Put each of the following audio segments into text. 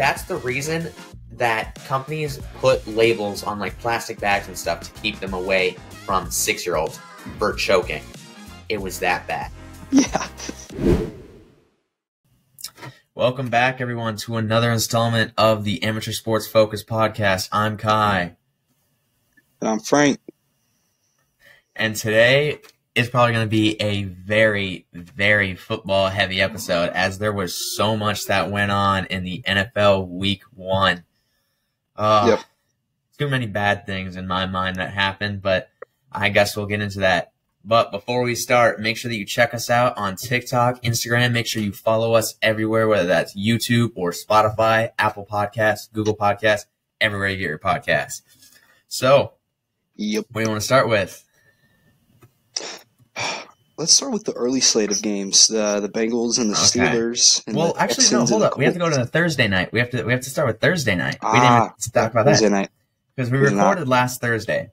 that's the reason that companies put labels on like plastic bags and stuff to keep them away from six year olds for choking. It was that bad. Yeah. Welcome back, everyone, to another installment of the Amateur Sports Focus podcast. I'm Kai. And I'm Frank. And today is probably going to be a very, very football heavy episode as there was so much that went on in the NFL week one. Uh, Yep. Too many bad things in my mind that happened, but I guess we'll get into that. But before we start, make sure that you check us out on TikTok, Instagram. Make sure you follow us everywhere, whether that's YouTube or Spotify, Apple Podcasts, Google Podcasts, everywhere you get your podcasts. So, Yep. what do you want to start with? Let's start with the early slate of games. The the Bengals and the Okay. Steelers. And Well, the actually, no. Hold up. We have to go to the Thursday night. We have to. We have to start with Thursday night. we Ah, didn't even talk about Thursday that night. because we we did not. recorded last Thursday,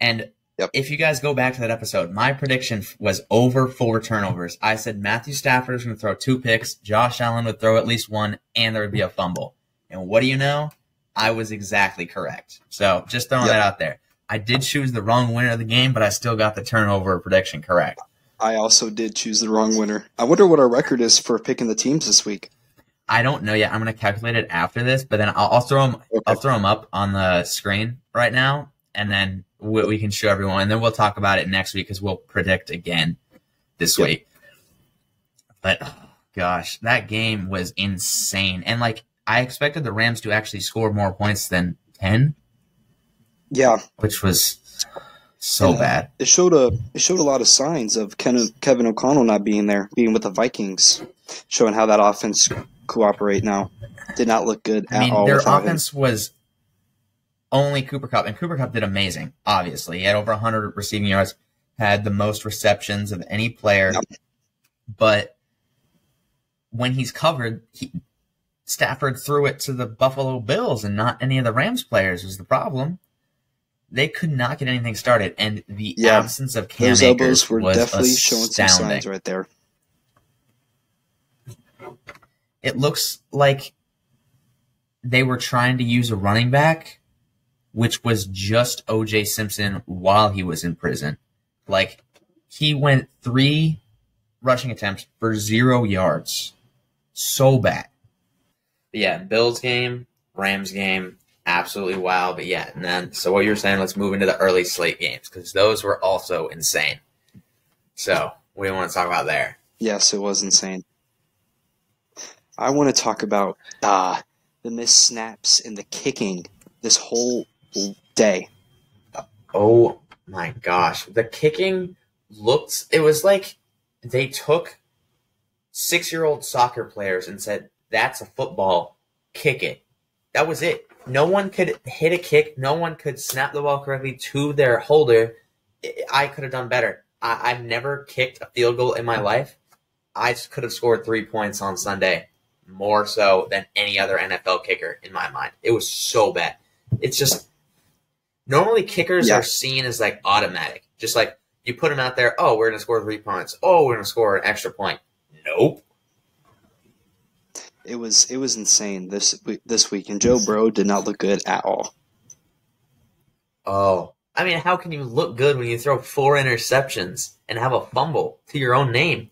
and Yep. if you guys go back to that episode, my prediction was over four turnovers. I said Matthew Stafford was going to throw two picks, Josh Allen would throw at least one, and there would be a fumble. And what do you know? I was exactly correct. So just throwing Yep. that out there. I did choose the wrong winner of the game, but I still got the turnover prediction correct. I also did choose the wrong winner. I wonder what our record is for picking the teams this week. I don't know yet. I'm gonna calculate it after this, but then I'll, I'll throw them. I'll throw them up on the screen right now, and then we, we can show everyone, and then we'll talk about it next week because we'll predict again this Yep. week. But oh, gosh, that game was insane, and like I expected the Rams to actually score more points than ten, Yeah, which was so Yeah. Uh, bad. it showed a it showed a lot of signs of Ken, Kevin O'Connell not being there, being with the Vikings, showing how that offense cooperate now. Did not look good I at mean, all. their without him. offense was only Cooper Kupp, and Cooper Kupp did amazing. Obviously, he had over 100 receiving yards, had the most receptions of any player. Yep. But when he's covered, he, Stafford threw it to the Buffalo Bills and not any of the Rams players was the problem. They could not get anything started, and the Yeah. absence of Cam Those Akers elbows were was definitely showing some astounding. signs right there. it looks like they were trying to use a running back, which was just OJ Simpson while he was in prison. Like, he went three rushing attempts for zero yards. So bad. Yeah, Bills game, Rams game, absolutely wild. But yeah, and then, so what you're saying, let's move into the early slate games because those were also insane. So, we want to talk about there? Yes, it was insane. I want to talk about uh, the missed snaps and the kicking this whole day. Oh my gosh. The kicking looked, it was like they took six year old soccer players and said, that's a football, kick it. That was it. No one could hit a kick. No one could snap the ball correctly to their holder. I- could have done better. I, I've never kicked a field goal in my life. I just could have scored three points on Sunday, more so than any other NFL kicker in my mind. It was so bad. It's just normally kickers Yeah. are seen as like automatic, just like you put them out there. Oh, we're gonna score three points. Oh, we're gonna score an extra point. Nope. It was it was insane this this week, and Joe Burrow did not look good at all. Oh, I mean, how can you look good when you throw four interceptions and have a fumble to your own name?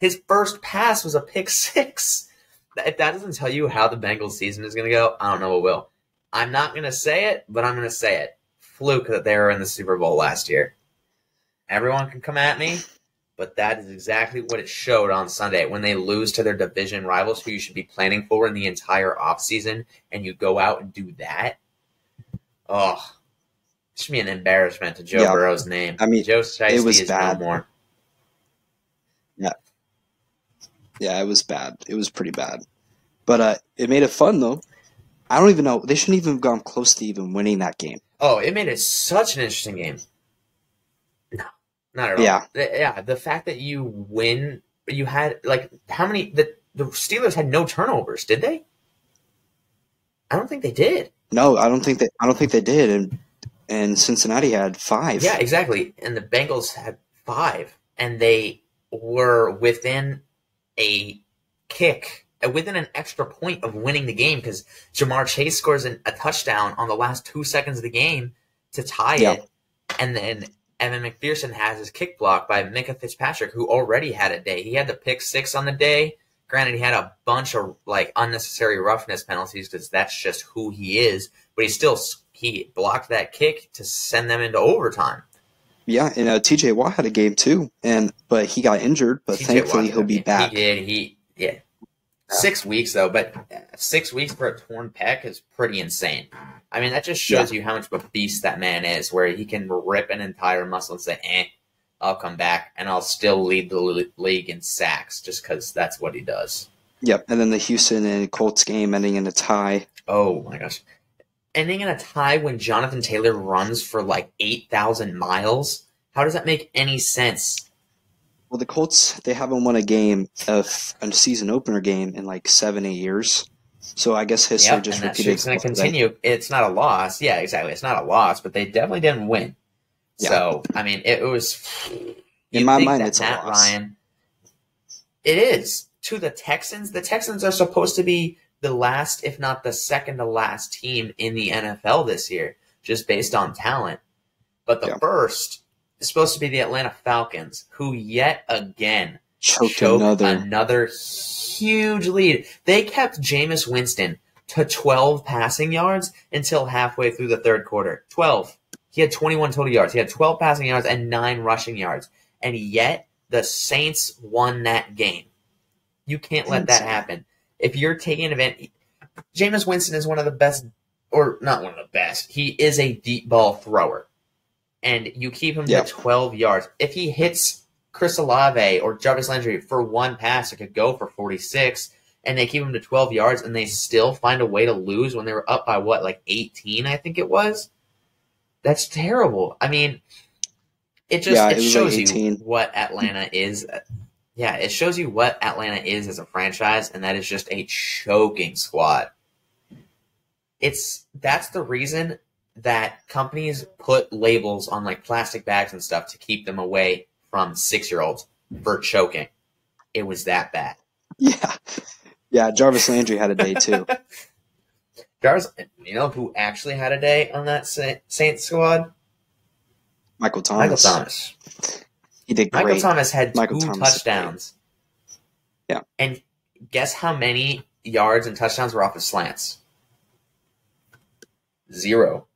His first pass was a pick six. If that doesn't tell you how the Bengals season is going to go, I don't know what will. I'm not going to say it, but I'm going to say it. Fluke that they were in the Super Bowl last year. Everyone can come at me, but that is exactly what it showed on Sunday. When they lose to their division rivals who you should be planning for in the entire offseason, and you go out and do that, oh, it should be an embarrassment to Joe Yeah. Burrow's name. I mean, Joe Shiesty was is bad. no more. Yeah. Yeah, it was bad. It was pretty bad, but uh, it made it fun though. I don't even know. They shouldn't even have gone close to even winning that game. Oh, it made it such an interesting game. No, not at all. Yeah. The- yeah. The fact that you win, you had like how many? The the Steelers had no turnovers, did they? I don't think they did. No, I don't think they. I don't think they did, and and Cincinnati had five. Yeah, exactly. And the Bengals had five, and they were within a kick uh, within an extra point of winning the game because Ja'Marr Chase scores an, a touchdown on the last two seconds of the game to tie Yeah. it, and then Evan McPherson has his kick block by Minkah Fitzpatrick, who already had a day. He had the pick six on the day. Granted, he had a bunch of like unnecessary roughness penalties because that's just who he is. But he still he blocked that kick to send them into overtime. Yeah, and uh, T.J. Watt had a game too, and but he got injured. But thankfully, Watt, he'll be back. He did. He yeah. Six weeks though, but six weeks for a torn pec is pretty insane. I mean, that just shows you how much of a beast that man is, where he can rip an entire muscle and say, "Eh, I'll come back and I'll still lead the league in sacks," just because that's what he does. Yep, and then the Houston and Colts game ending in a tie. Oh my gosh, ending in a tie when Jonathan Taylor runs for like eight thousand miles. How does that make any sense? Well, the Colts they haven't won a game of a season opener game in like seven eight years. So I guess history Yep, just repeated. streak's going to continue. It's not a loss. Yeah, exactly. It's not a loss, but they definitely didn't win. Yeah. So, I mean, it, was. In my mind, it's a Matt loss. Ryan. It is to the Texans. The Texans are supposed to be the last, if not the second to last team in the NFL this year, just based on talent. But the Yeah. first is supposed to be the Atlanta Falcons, who yet again Choked choked another. another huge lead. They kept Jameis Winston to 12 passing yards until halfway through the third quarter. 12. He had 21 total yards. He had 12 passing yards and 9 rushing yards. And yet the Saints won that game. You can't let that happen. If you're taking an event, Jameis Winston is one of the best, or not one of the best. He is a deep ball thrower. And you keep him Yeah. to 12 yards. If he hits Chris Olave or Jarvis Landry for one pass, it could go for 46, and they keep him to 12 yards, and they still find a way to lose when they were up by what, like 18, I think it was? That's terrible. I mean, it just Yeah, it, it was like shows you what Atlanta is. Yeah, it shows you what Atlanta is as a franchise, and that is just a choking squad. It's that's the reason that companies put labels on like plastic bags and stuff to keep them away from six year olds for choking. It was that bad. Yeah, yeah. Jarvis Landry had a day too. Jarvis, you know who actually had a day on that Sa- Saints squad? Michael Thomas. Michael Thomas. He did great. Michael. Thomas had Michael two Thomas touchdowns. Yeah. And guess how many yards and touchdowns were off of slants? Zero.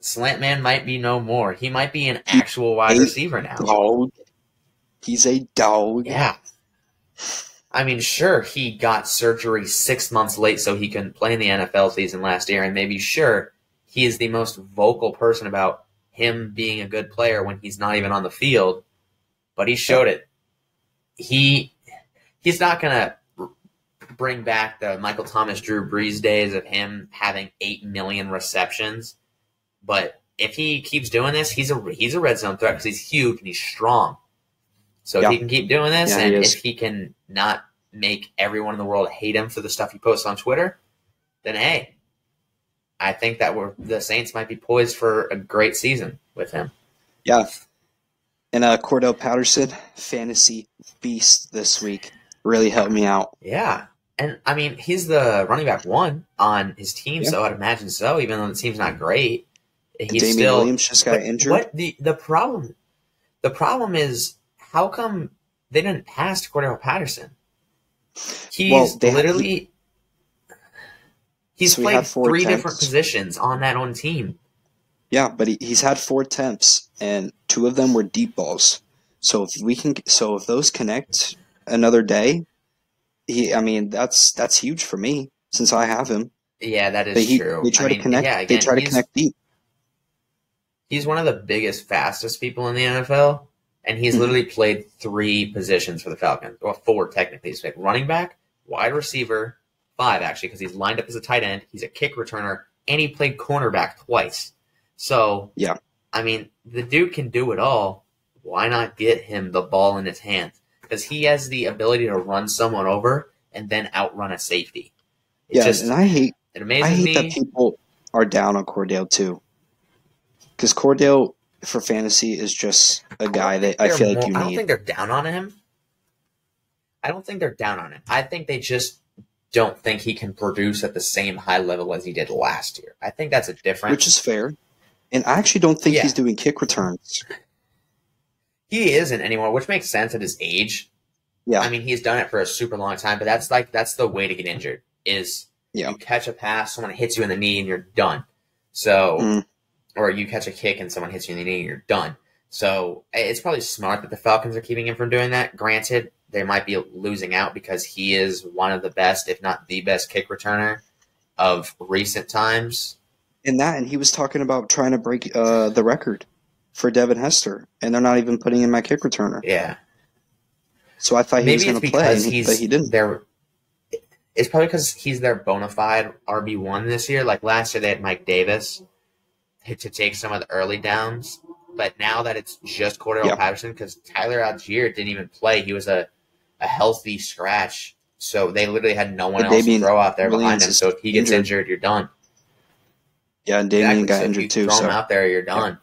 Slant man might be no more. He might be an actual wide receiver now. Dog. He's a dog. Yeah. I mean, sure, he got surgery six months late so he couldn't play in the NFL season last year, and maybe sure, he is the most vocal person about him being a good player when he's not even on the field, but he showed it. He he's not gonna bring back the Michael Thomas, Drew Brees days of him having eight million receptions, but if he keeps doing this, he's a he's a red zone threat because he's huge and he's strong. So if he can keep doing this, Yeah, and is. if he can not make everyone in the world hate him for the stuff he posts on Twitter, then hey, I think that we're the Saints might be poised for a great season with him. Yeah. And uh, Cordell Patterson, fantasy beast this week, really helped me out. Yeah. And I mean, he's the running back one on his team, Yeah. so I'd imagine so, even though the team's not great. He's Damien still Williams just got injured. What the the problem the problem is how come they didn't pass to Cordell Patterson? He's Well, they- literally he's So played three attempts. different positions on that own team. Yeah, but he, he's had four attempts, and two of them were deep balls. So if we can, so if those connect another day, he, I mean, that's that's huge for me since I have him. Yeah, that is he, true. they try I to mean, connect. Yeah, they try to connect deep. He's one of the biggest, fastest people in the NFL, and he's Mhm. literally played three positions for the Falcons. Well, four technically. He's played running back, wide receiver, five actually, because he's lined up as a tight end. He's a kick returner, and he played cornerback twice. So, Yeah. I mean, the dude can do it all. Why not get him the ball in his hands? Because he has the ability to run someone over and then outrun a safety. It Yeah, just and I hate it amazes I hate me. that people are down on Cordell too, because Cordell for fantasy is just a guy that I feel like more- you need. I don't think they're down on him. I don't think they're down on him. I think they just don't think he can produce at the same high level as he did last year. I think that's a difference. which is fair. And I actually don't think Yeah. he's doing kick returns. he isn't anymore, which makes sense at his age. Yeah. I mean, he's done it for a super long time, but that's like that's the way to get injured is Yeah. you catch a pass, someone hits you in the knee, and you're done. So, Mm. Or you catch a kick and someone hits you in the knee, and you're done. So it's probably smart that the Falcons are keeping him from doing that. Granted, they might be losing out because he is one of the best, if not the best, kick returner of recent times. In that, and he was talking about trying to break uh, the record for Devin Hester, and they're not even putting in my kick returner. Yeah, So I thought he was going to play, because and he- he's but he didn't. Their, it's probably because he's their bona fide RB one this year. Like last year, they had Mike Davis to to take some of the early downs, but now that it's just Cordell Yeah. Patterson, because Tyler Algier didn't even play, he was a a healthy scratch. So they literally had no one else Damien to throw out there behind him. So if he gets injured. injured, you're done. Yeah, and Damien Exactly. got So if injured you too. Throw So him out there, you're done.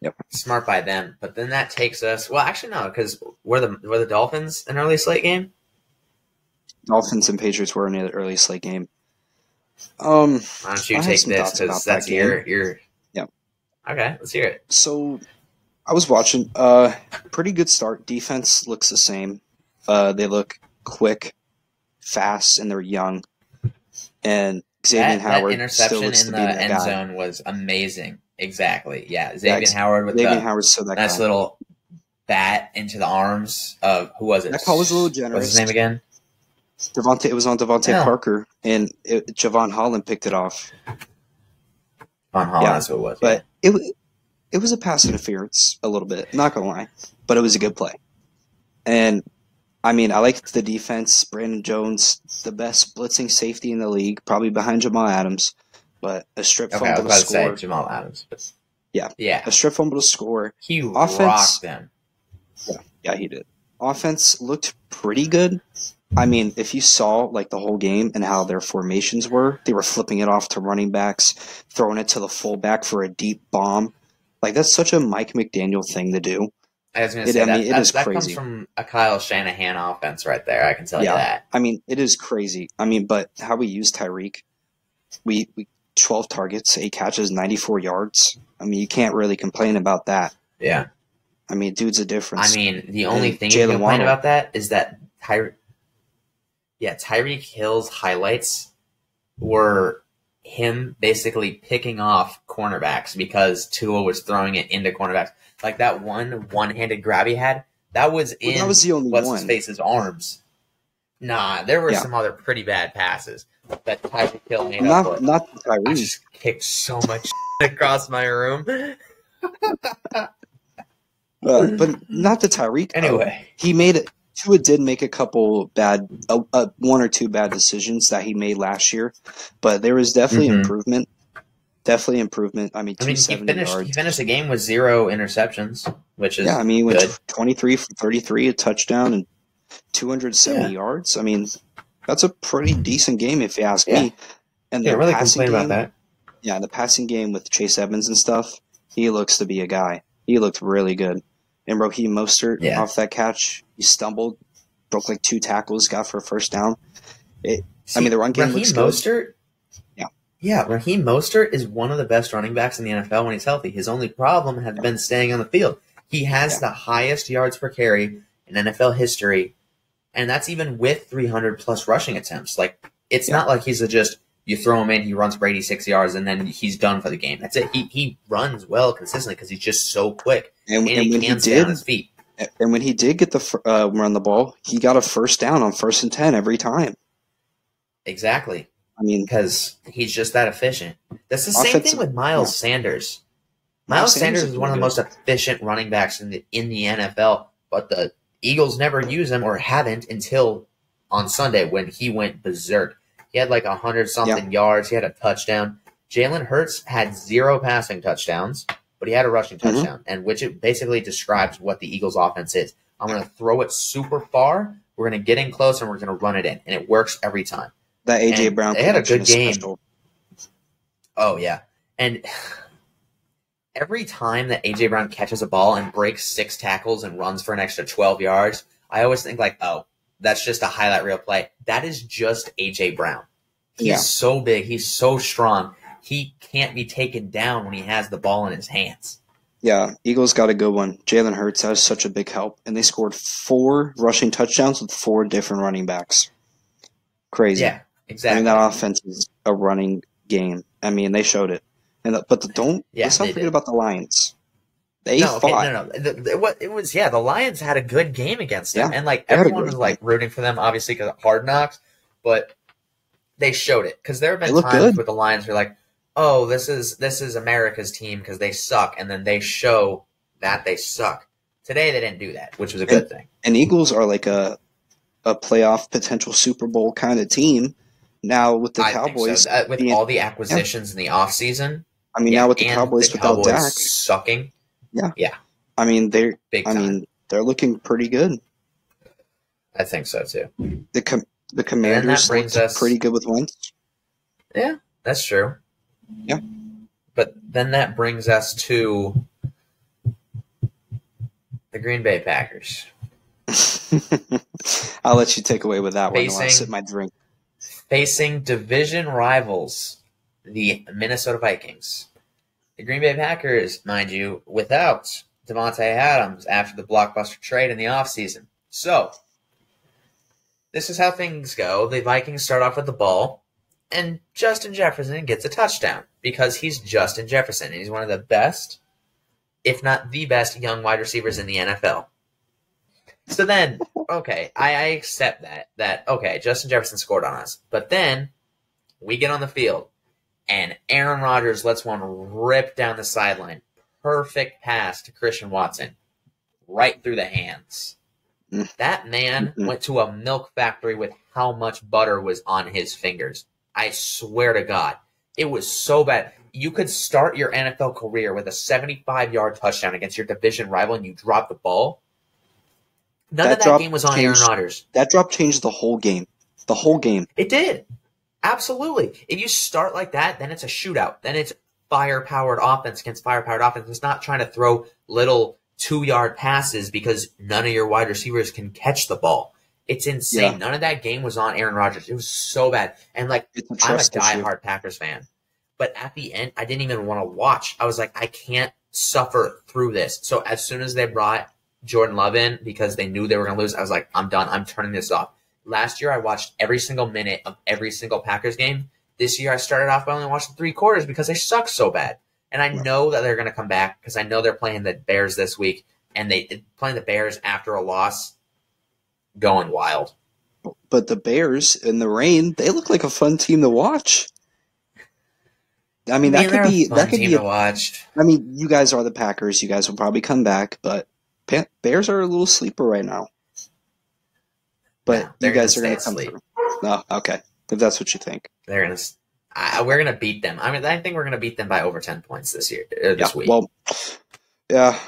Yep. Smart by them, but then that takes us. Well, actually, no, because were the were the Dolphins an early slate game? Dolphins and Patriots were in the early slate game. Um, Why don't you I take this because that that's your your. Yep. Okay, let's hear it. so I was watching. Uh, pretty good start. Defense looks the same. Uh, they look quick, fast, and they're young. And Xavier That, that Howard still interception in to the end guy. zone was amazing. Exactly. Yeah, Xavier ex- Howard with Xavier the Howard's still that nice guy. little bat into the arms of who was it? That call was a little generous. What's his name again? DeVante, it was on DeVante Yeah. Parker, and it, Jevon Holland picked it off. Von Holland. Yeah, That's what it was. But it it was a pass interference a little bit. Not gonna lie, but it was a good play. And I mean, I liked the defense. Brandon Jones, the best blitzing safety in the league, probably behind Jamal Adams, but a strip yeah. okay, I was fumble about to to say score. Jamal Adams. But Yeah. yeah, A strip fumble to score. he Offense- rocked them. Yeah, he did. Offense looked pretty good. I mean, if you saw like the whole game and how their formations were, they were flipping it off to running backs, throwing it to the fullback for a deep bomb. Like that's such a Mike McDaniel thing to do. I was going to It- say I that, mean, it that, is that comes crazy. from a Kyle Shanahan offense right there. I can tell Yeah. you that. I mean, it is crazy. I mean, but how we use Tyreek, we, we 12 targets, eight catches, 94 yards. I mean, you can't really complain about that. Yeah. I mean, dude's a difference. I mean, the only And thing you can complain Waddle. about that is that Tyre, yeah, Tyreek Hill's highlights were him basically picking off cornerbacks because Tua was throwing it into cornerbacks. Like that one one-handed grab he had, that was Well, in that was the only what's one. his face's arms. Nah, there were Yeah. some other pretty bad passes that Tyreek Hill made up not for. not I Tyreek. just kicked so much across my room. Uh, but not the Tyreek. Anyway, he made it. Tua did make a couple bad, uh, uh, one or two bad decisions that he made last year, but there was definitely Mhm. improvement. Definitely improvement. I mean, I mean, he seventy finished. He finished the game with zero interceptions, which is Yeah, I mean, he went good. twenty three for thirty three, a touchdown, and two hundred seventy Yeah. yards. I mean, that's a pretty decent game if you ask Yeah. me. And Yeah, the really passing complain about that. Yeah, the passing game with Chase Evans and stuff, he looks to be a guy. He looked really good. And Raheem Mostert Yeah. off that catch, he stumbled, broke like two tackles, got for a first down. It, I mean, the run game Raheem looks good. Mostert. Yeah. yeah. Raheem Mostert is one of the best running backs in the NFL when he's healthy. His only problem has been staying on the field. He has Yeah. the highest yards per carry in NFL history, and that's even with 300 plus rushing attempts. Like it's Yeah. not like he's a just you throw him in, he runs for 86 yards, and then he's done for the game. That's it. He he runs well consistently because he's just so quick And, and, and he when he can stay did, on his feet. and when he did get the uh, run the ball, he got a first down on first and ten every time. Exactly. I mean, because he's just that efficient. That's the same thing with Miles Sanders. Miles Sanders is one of the most efficient running backs in the in the NFL, but the Eagles never use him or haven't until on Sunday when he went berserk. He had like a hundred something yards. He had a touchdown. Jalen Hurts had zero passing touchdowns, but he had a rushing Mhm. touchdown, and which it basically describes what the Eagles' offense is. I'm going to throw it super far. We're going to get in close and we're going to run it in, and it works every time. that AJ and Brown they had a good game. special. Oh yeah, and every time that AJ Brown catches a ball and breaks six tackles and runs for an extra twelve yards, I always think like, oh, that's just a highlight reel play. That is just AJ Brown. He's Yeah. so big. He's so strong. He can't be taken down when he has the ball in his hands. Yeah, Eagles got a good one. Jalen Hurts that was such a big help, and they scored four rushing touchdowns with four different running backs. Crazy. Yeah, exactly. I mean that offense is a running game. I mean they showed it, and the, but the, don't Yeah, let's not forget did. about the Lions. They no, okay, fought. no, no. The, it was, yeah, the Lions had a good game against them, Yeah, and like they had a everyone was like rooting for them, obviously because of Hard Knocks, but they showed it because there have been times good. with the Lions where like, oh, this is this is America's team because they suck, and then they show that they suck. Today they didn't do that, which was a good thing. And Eagles are like a a playoff potential Super Bowl kind of team. Now with the I Cowboys, so. Uh, with being- all the acquisitions in the offseason, I mean yeah, now with the Cowboys the without Cowboys Dak, sucking I mean they're big I time. mean they're looking pretty good. I think so too. The com- the Commanders looked us- pretty good with Wentz. Yeah, that's true. Yeah. But then that brings us to the Green Bay Packers I'll let you take away with that one while I Facing- sip my drink. facing division rivals, the Minnesota Vikings. The Green Bay Packers, mind you, without Davante Adams after the blockbuster trade in the offseason. So, this is how things go. The Vikings start off with the ball, and Justin Jefferson gets a touchdown because he's Justin Jefferson, and he's one of the best, if not the best, young wide receivers in the NFL. So then, okay, I, I accept that. That okay, Justin Jefferson scored on us, but then we get on the field, and Aaron Rodgers lets one rip down the sideline. Perfect pass to Christian Watson, right through the hands. Mm. That man went to a milk factory with how much butter was on his fingers. I swear to God, it was so bad. You could start your NFL career with a 75 yard touchdown against your division rival and you drop the ball. None That of that game was on Aaron Rodgers. That drop changed the whole game. The whole game. It did. Absolutely. If you start like that, then it's a shootout. Then it's fire powered offense against fire powered offense. It's not trying to throw little two yard passes because none of your wide receivers can catch the ball. It's insane. Yeah. None of that game was on Aaron Rodgers. It was so bad. And like I'm a diehard Packers fan. But at the end, I didn't even want to watch. I was like, I can't suffer through this. So as soon as they brought Jordan Love in because they knew they were going to lose, I was like, I'm done. I'm turning this off. Last year, I watched every single minute of every single Packers game. This year, I started off by only watching three quarters because they suck so bad. And I know that they're going to come back because I know they're playing the Bears this week, and they playing the Bears after a loss, going wild. But the Bears in the rain, they look like a fun team to watch. I mean, that could be that could be. A, watch. I mean, you guys are the Packers. You guys will probably come back, but Bears are a little sleeper right now. But they're you guys are going to come asleep. through. No, okay. If that's what you think. They're gonna. s- I, we're gonna beat them. I mean, I think we're gonna beat them by over ten points this year. Uh, this yeah. week. Well, yeah.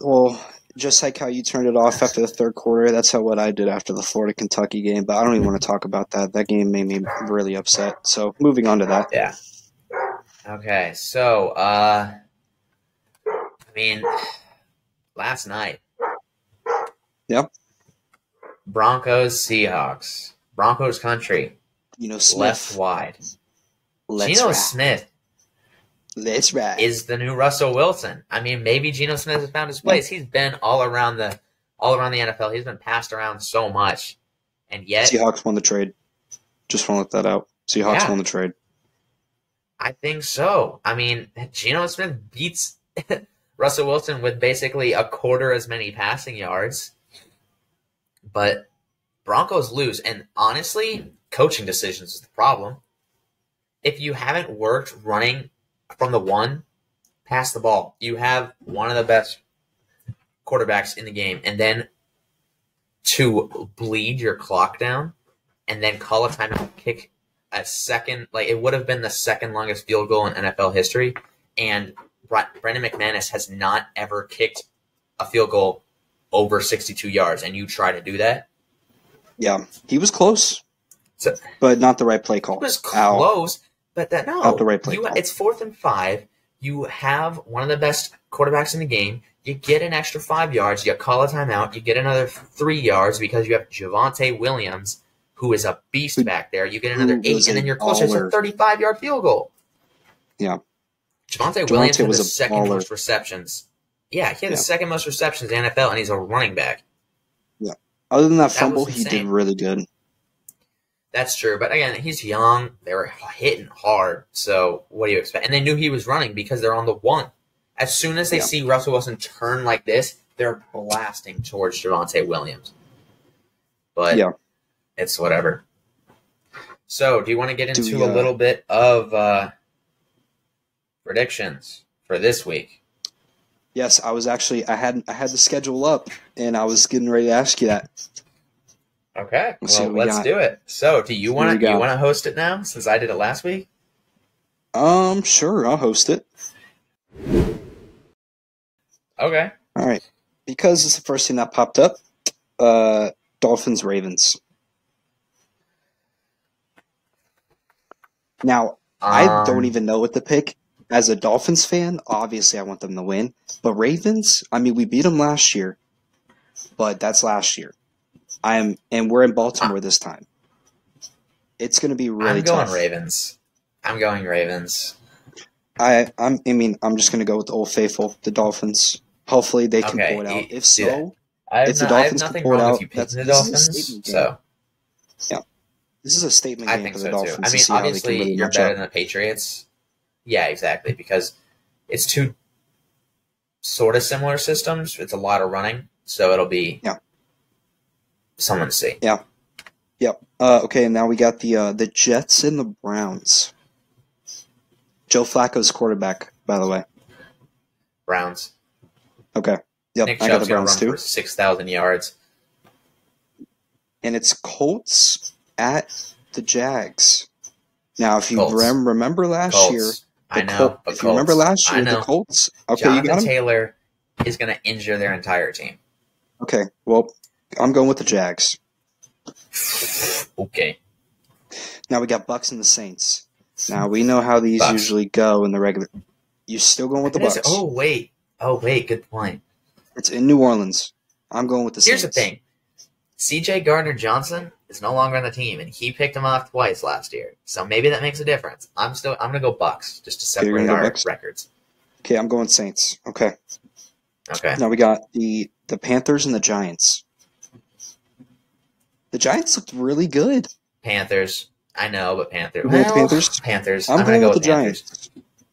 Well, just like how you turned it off after the third quarter, that's how what I did after the Florida Kentucky game. But I don't even want to talk about that. That game made me really upset. So moving on to that. yeah. Okay, so uh, I mean, last night. Yep. Broncos Seahawks. Broncos country You know, left Smith. wide. Let's Geno ride. Smith Let's ride. is the new Russell Wilson. I mean, maybe Geno Smith has found his place. He's been all around the all around the NFL. He's been passed around so much, and yet Seahawks won the trade. Just want to let that out. Seahawks Yeah. won the trade. I think so. I mean, Geno Smith beats Russell Wilson with basically a quarter as many passing yards. But Broncos lose. And honestly, coaching decisions is the problem. If you haven't worked running from the one, pass the ball. You have one of the best quarterbacks in the game. And then to bleed your clock down and then call a timeout, kick a second, like it would have been the second longest field goal in NFL history, and Bre- Brandon McManus has not ever kicked a field goal over 62 yards, and you try to do that. Yeah, he was close, So- but not the right play call. It was Ow. close, but that no, Not the right play you- call. it's fourth and five. You have one of the best quarterbacks in the game. You get an extra five yards. You call a timeout. You get another three yards because you have Javonte Williams, who is a beast back there. You get another eight, and then you're closer to a 35 yard field goal. Yeah. Javonte Williams was the a second most receptions. Yeah, he had Yeah. the second most receptions in the NFL, and he's a running back. Yeah. Other than that That fumble, he did really good. That's true, but again, he's young. They were hitting hard, so what do you expect? And they knew he was running because they're on the one. As soon as they Yeah. see Russell Wilson turn like this, they're blasting towards Javonte Williams. But Yeah. it's whatever. So, do you want to get Do into we, a uh, little bit of uh, predictions for this week? Yes, I was actually I had I had the schedule up and I was getting ready to ask you that. Okay, Let's well, we let's got. do it. So, do you want to you want to host it now since I did it last week? Um, sure, I'll host it. Okay. All right, because it's the first thing that popped up. Uh, Dolphins Ravens. Now I Um, don't even know what to pick. As a Dolphins fan, obviously I want them to win. But Ravens, I mean, we beat them last year, but that's last year. I'm and we're in Baltimore this time. It's going to be really I'm going tough. Ravens. I'm going Ravens. I I'm I mean I'm just going to go with the old faithful, the Dolphins. Hopefully they can Okay, pull it out. If so, I If the no- I Dolphins can pull it out, that's- the this is a Dolphins. statement game. So this is a statement I game think for so the too. Dolphins I mean, see how they can obviously really you're better up. than the Patriots. Yeah, exactly. Because it's two sort of similar systems. It's a lot of running, so it'll be Yeah. someone see. Yeah. Yep. Uh, okay, and now we got the uh, the Jets and the Browns. Joe Flacco's quarterback, by the way. Browns. Okay. Yep, Nick I got the Browns too. six thousand yards. and it's Colts at the Jags. Now, if you rem- remember last Colts. year, I know, Col- but if you remember Colts. last year, the Colts. Okay, Jonathan you got him. Taylor is going to injure their entire team. Okay, well, I'm going with the Jags. okay. Now we got Bucks and the Saints. Now we know how these Bucks. usually go in the regular. You still going with the Bucks? oh wait. Oh wait. Good point. It's in New Orleans. I'm going with the Saints. Here's the thing. C.J. Gardner Johnson is no longer on the team, and he picked him off twice last year. So maybe that makes a difference. I'm still. I'm gonna go Bucks just to separate our Bucks? records. Okay, I'm going Saints. Okay. Okay. Now we got the the Panthers and the Giants. The Giants looked really good. Panthers. I know, but Panthers. Well, Panthers? Panthers. I'm, I'm, going gonna go with the Panthers. Giants.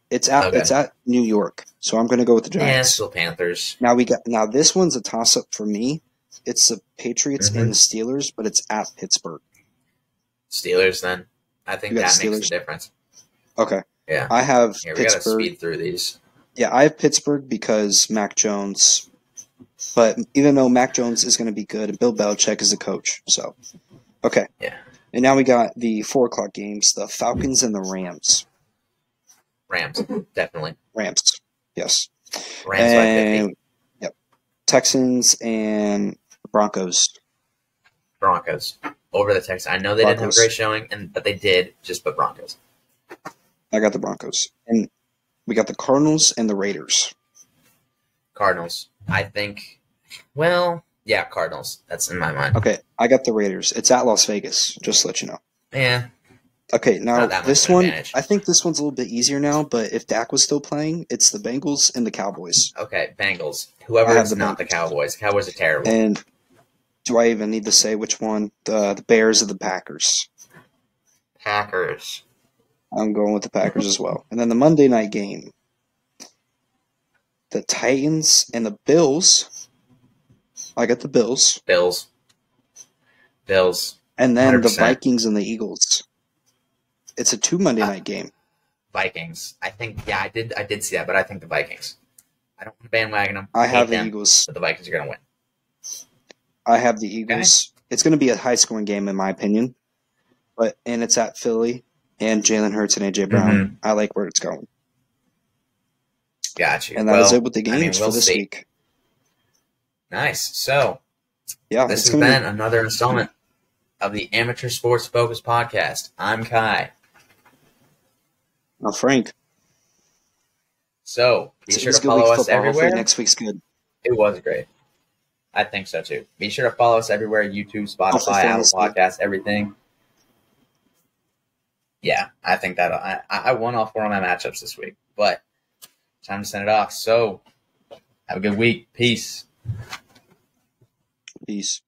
It's at Okay. it's at New York, so I'm going to go with the Giants. Yeah, still Panthers. Now we got now this one's a toss up for me. It's the Patriots Mhm. and the Steelers, but it's at Pittsburgh. Steelers. Then I think You got that makes Steelers? the difference. Okay, Yeah. I have Here we gotta Pittsburgh. speed through these. Yeah, I have Pittsburgh because Mac Jones. But even though Mac Jones is going to be good, and Bill Belichick is the coach, so okay. Yeah. And now we got the four o'clock games: the Falcons and the Rams. Rams. Definitely. Rams, yes. Rams by fifty. and yep, Texans and Broncos. Broncos over the Texans. I know they didn't have a great showing, and but they did. Just but Broncos. I got the Broncos, and we got the Cardinals and the Raiders. Cardinals. I think. Well, yeah, Cardinals. That's in my mind. Okay, I got the Raiders. It's at Las Vegas. Just to let you know. Yeah. Okay, now Not that much this one, advantage. I think this one's a little bit easier now. But if Dak was still playing, it's the Bengals and the Cowboys. Okay. Bengals. Whoever is the not the Cowboys. Cowboys are terrible. And do I even need to say which one? The the Bears or the Packers? Packers. I'm going with the Packers as well. And then the Monday night game, the Titans and the Bills. I got the Bills, Bills. Bills. and then the 100%. Vikings and the Eagles. It's a two Monday Uh, night game. Vikings. I think. Yeah, I did. I did see that, but I think the Vikings. I don't want to bandwagon them. I hate have the them, Eagles. but the Vikings are going to win. I have the Eagles. It's going to be a high scoring game in my opinion, but and it's at Philly and Jalen Hurts and AJ Brown. Mm-hmm. I like where it's going, Got you. and that is well, it with the I mean, we'll for this see. week. Nice. So Yeah, this has been another installment of the Amateur Sports Focus podcast. I'm Kai. be. Now, Frank, So be sure to a good week follow us everywhere. next week's good. It was great. I think so too. Be sure to follow us everywhere: YouTube, Spotify, Apple. Podcasts, everything. Yeah, I think that I, I won all four of my matchups this week, but time to send it off. So have a good week. Peace. Peace.